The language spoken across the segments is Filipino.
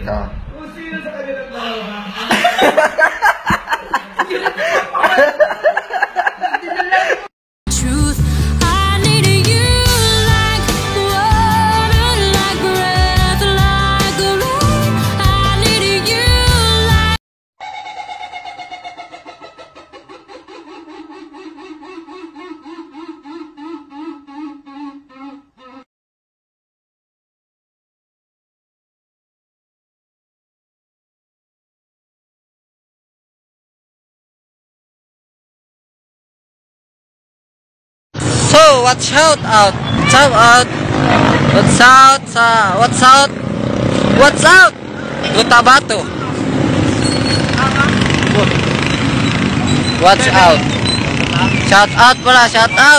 Ikaw. Truth, So, what's out out? Shout out. What's out sa what's out? What's out? Cotabato. What's out? Shout out pala, shout out.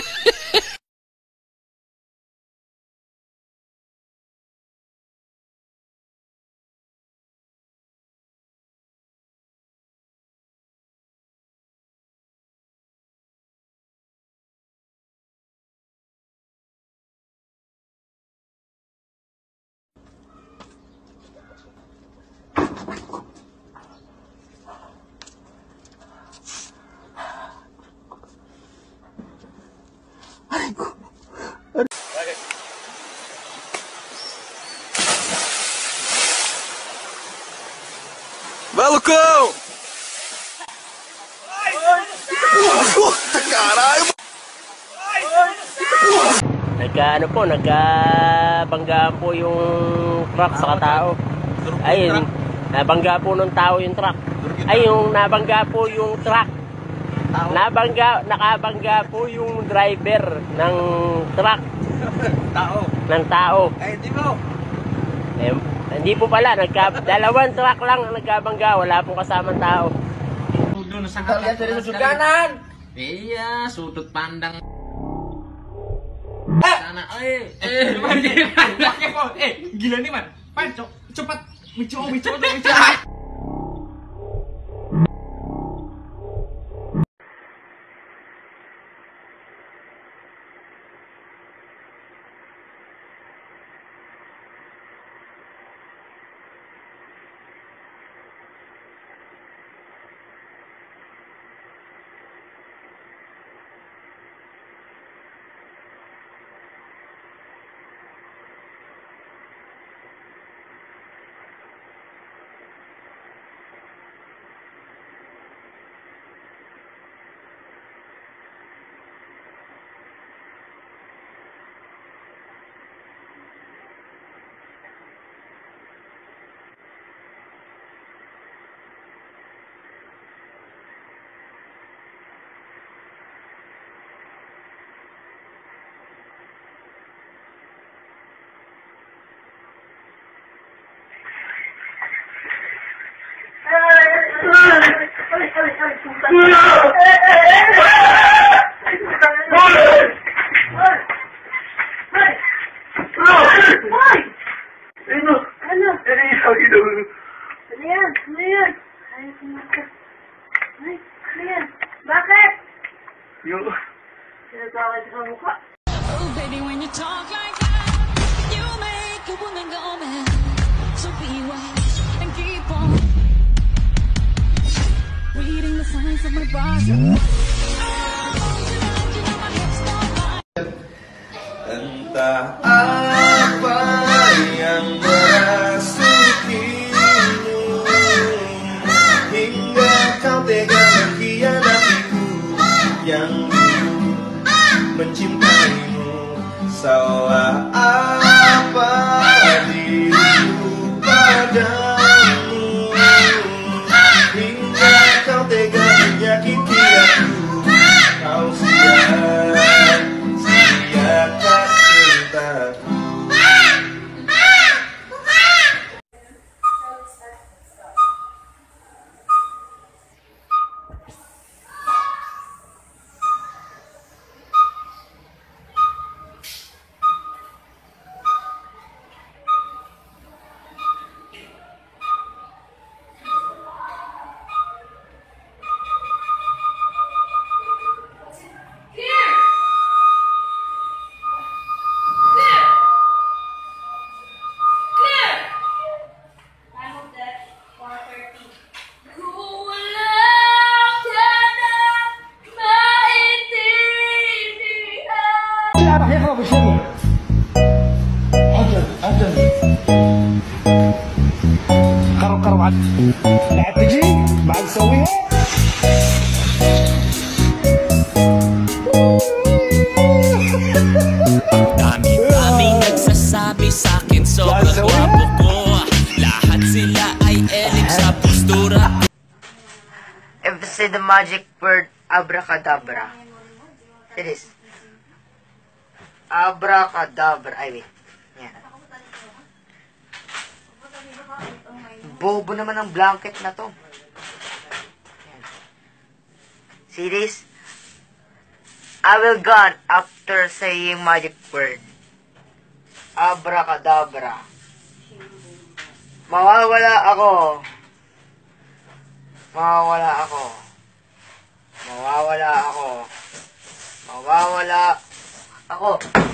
caralho! Nagka ano po, nagkabangga po yung truck sa tao. Ayun, nabangga po ng tao yung truck. Ay, yung nabangga po yung truck. Nabangga, nakabangga po yung driver ng truck. Tao! Ng tao. Ay, di mo! Eh, hindi po pala, nagka, dalawang truck lang ang nagkabangga, wala pong kasamang tao. Doon sa susuganan! Iya, sudut pandang. Eh, sana, eh, eh, eh, eh, gila nih man, pancok, cepat, micu, micu, micu. Oh, baby, when you talk like that, you make a woman go mad. So be wise Entah apa yang merasukimu Hingga kau tega mengkhianatiku Yang mencintaimu. Salah say the magic word abracadabra, it is abracadabra. Ay, wait. Yan. Bobo naman ang blanket na to. Yan. See this? I will gone after saying magic word. Abracadabra. Mawawala ako. Mawawala ako. 后。